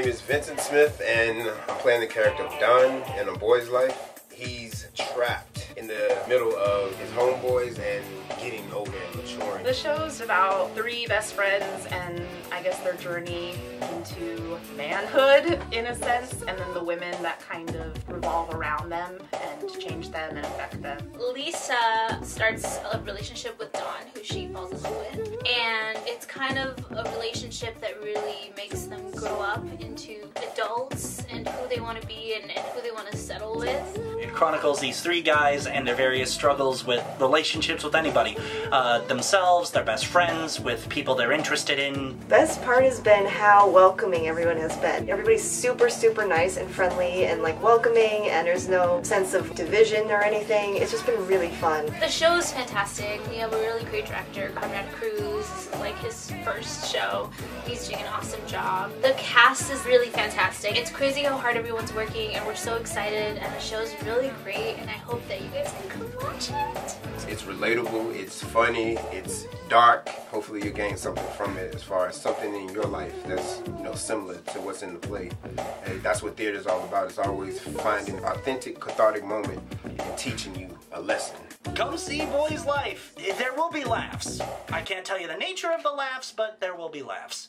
name is Vincent Smith, and I'm playing the character of Don in A Boy's Life. He's trapped in the middle of his homeboys and getting older and maturing. The show's about three best friends and I guess their journey into manhood in a sense, and then the women that kind of revolve around them and change them and affect them. Lisa starts a relationship with Don, who she falls in love with, and it's kind of a relationship that really makes them grow up into adults and who they want to be and, and who they want to settle with. It chronicles these three guys and their various struggles with relationships with anybody. Uh, themselves, their best friends, with people they're interested in. Best part has been how welcoming everyone has been. Everybody's super, super nice and friendly and like welcoming and there's no sense of division or anything. It's just been really fun. The show is fantastic. We have a really great director, Conrad Cruz. First show. He's doing an awesome job. The cast is really fantastic. It's crazy how hard everyone's working and we're so excited and the show's really great and I hope that you guys can come watch it. It's relatable, it's funny, it's dark. Hopefully you gain something from it as far as something in your life that's you know similar to what's in the play. And that's what theater's all about. It's always finding authentic, cathartic moment and teaching you a lesson. Come see Boy's Life. There will be laughs. I can't tell you the nature of the laughs, but there will be laughs.